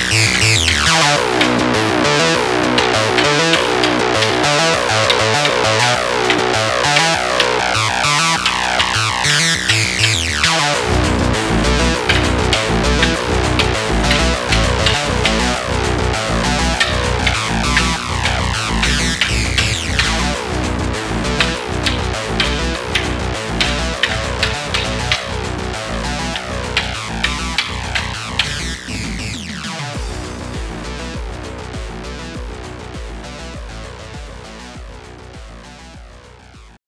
Hello.